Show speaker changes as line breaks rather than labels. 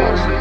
you.